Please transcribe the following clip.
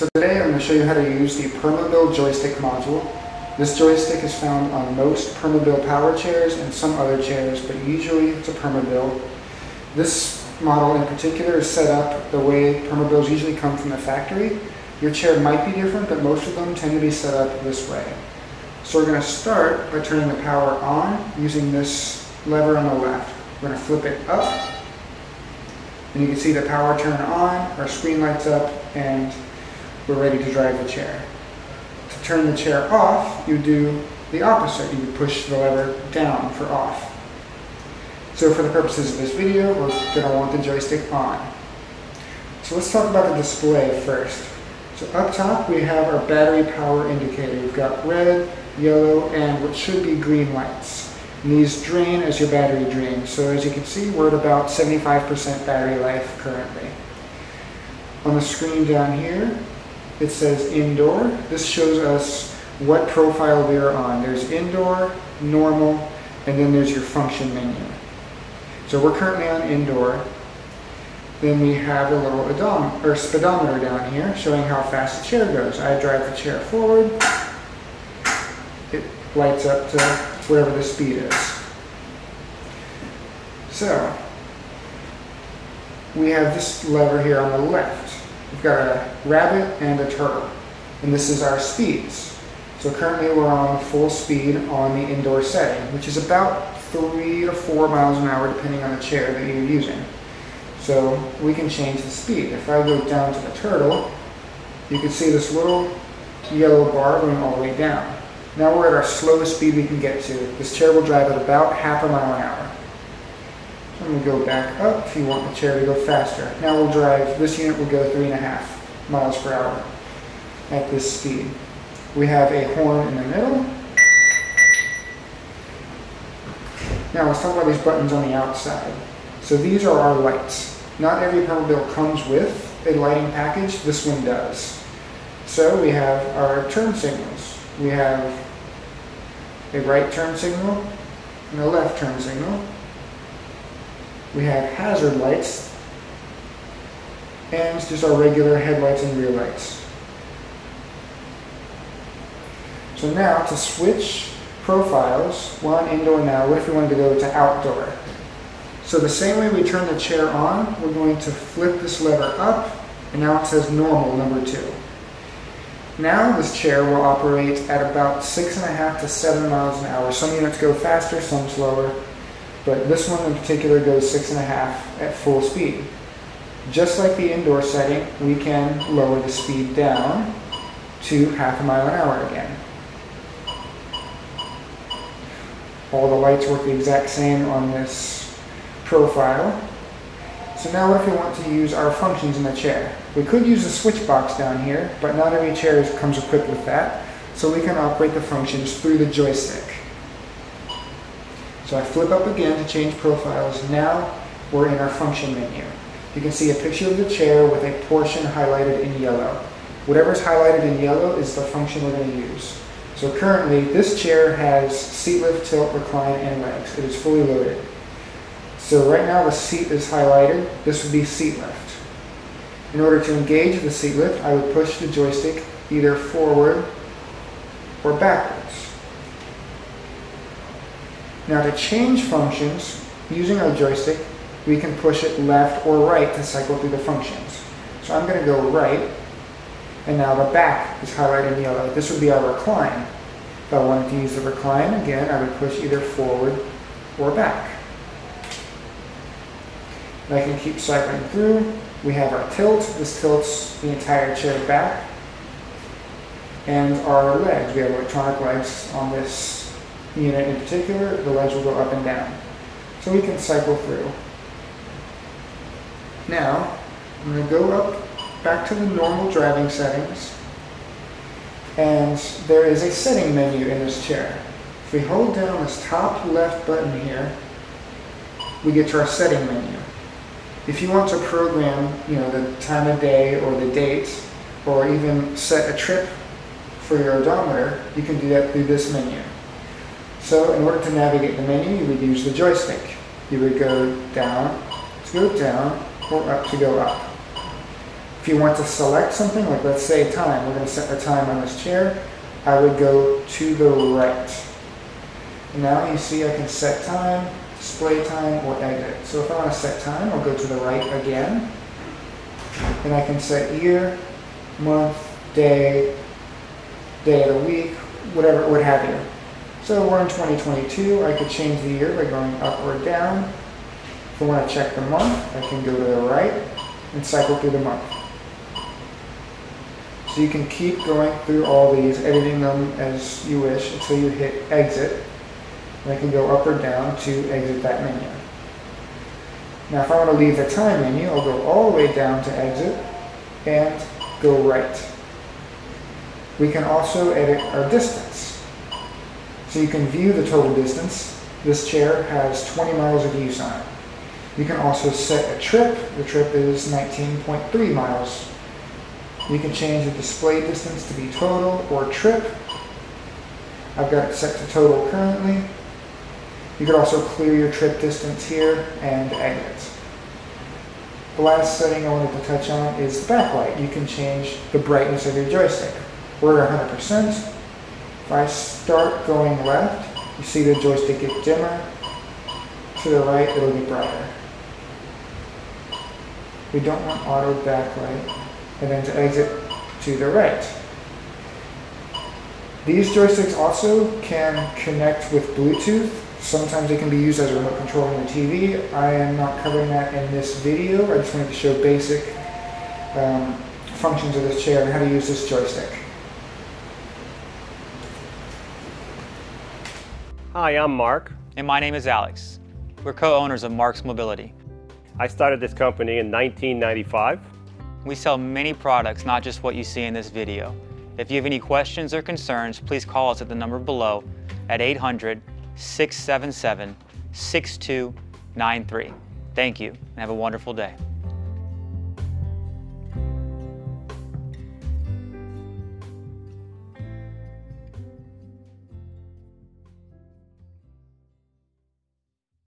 So today I'm going to show you how to use the Permobil joystick module. This joystick is found on most Permobil power chairs and some other chairs, but usually it's a Permobil. This model in particular is set up the way Permobils usually come from the factory. Your chair might be different, but most of them tend to be set up this way. So we're going to start by turning the power on using this lever on the left. We're going to flip it up, and you can see the power turn on, our screen lights up, and we're ready to drive the chair. To turn the chair off, you do the opposite. You push the lever down for off. So for the purposes of this video, we're going to want the joystick on. So let's talk about the display first. So up top, we have our battery power indicator. We've got red, yellow, and what should be green lights. And these drain as your battery drains. So as you can see, we're at about 75% battery life currently. On the screen down here, it says indoor. This shows us what profile we are on. There's indoor, normal, and then there's your function menu. So we're currently on indoor. Then we have a little odom or speedometer down here showing how fast the chair goes. I drive the chair forward. It lights up to whatever the speed is. So we have this lever here on the left. We've got a rabbit and a turtle. And this is our speeds. So currently we're on full speed on the indoor setting, which is about three to four miles an hour depending on the chair that you're using. So we can change the speed. If I go down to the turtle, you can see this little yellow bar going all the way down. Now we're at our slowest speed we can get to. This chair will drive at about half a mile an hour. I'm going to go back up if you want the chair to go faster. Now we'll drive, this unit will go three and a half miles per hour at this speed. We have a horn in the middle. Now let's talk about these buttons on the outside. So these are our lights. Not every Permobil comes with a lighting package. This one does. So we have our turn signals. We have a right turn signal and a left turn signal. We have hazard lights and just our regular headlights and rear lights. So now to switch profiles, we're on indoor now. What if we wanted to go to outdoor? So the same way we turn the chair on, we're going to flip this lever up, and now it says normal number two. Now this chair will operate at about six and a half to seven miles an hour. Some units go faster, some slower, but this one in particular goes six and a half at full speed. Just like the indoor setting, we can lower the speed down to half a mile an hour again. All the lights work the exact same on this profile. So now what if we want to use our functions in the chair? We could use the switch box down here, but not every chair comes equipped with that. So we can operate the functions through the joystick. So I flip up again to change profiles. Now we're in our function menu. You can see a picture of the chair with a portion highlighted in yellow. Whatever is highlighted in yellow is the function we're going to use. So currently, this chair has seat lift, tilt, recline, and legs. It is fully loaded. So right now the seat is highlighted. This would be seat lift. In order to engage the seat lift, I would push the joystick either forward or backwards. Now to change functions, using our joystick, we can push it left or right to cycle through the functions. So I'm going to go right, and now the back is highlighted in yellow. This would be our recline. If I wanted to use the recline, again, I would push either forward or back. And I can keep cycling through. We have our tilt. This tilts the entire chair back. And our legs. We have electronic legs on this unit in particular. The legs will go up and down. So we can cycle through. Now, I'm going to go up back to the normal driving settings. And there is a setting menu in this chair. If we hold down this top left button here, we get to our setting menu. If you want to program, you know, the time of day or the date, or even set a trip for your odometer, you can do that through this menu. So in order to navigate the menu, you would use the joystick. You would go down to go down, or up to go up. If you want to select something, like let's say time, we're going to set the time on this chair, I would go to the right. And now you see I can set time, display time, or exit. So if I want to set time, I'll go to the right again. And I can set year, month, day, day of the week, whatever, what have you. So we're in 2022. I could change the year by going up or down. If I want to check the month, I can go to the right and cycle through the month. So you can keep going through all these, editing them as you wish until you hit exit. And I can go up or down to exit that menu. Now if I want to leave the time menu, I'll go all the way down to exit and go right. We can also edit our distance. So you can view the total distance. This chair has 20 miles of use on it. You can also set a trip. The trip is 19.3 miles you can change the display distance to be total or trip. I've got it set to total currently. You could also clear your trip distance here and exit. The last setting I wanted to touch on is backlight. You can change the brightness of your joystick. We're at 100%. If I start going left, you see the joystick get dimmer. To the right, it'll be brighter. We don't want auto backlight and then to exit to the right. These joysticks also can connect with Bluetooth. Sometimes they can be used as a remote control on the TV. I am not covering that in this video. I just wanted to show basic um, functions of this chair and how to use this joystick. Hi, I'm Marc. And my name is Alex. We're co-owners of Marc's Mobility. I started this company in 1995. We sell many products, not just what you see in this video. If you have any questions or concerns, please call us at the number below at 800-677-6293. Thank you and have a wonderful day.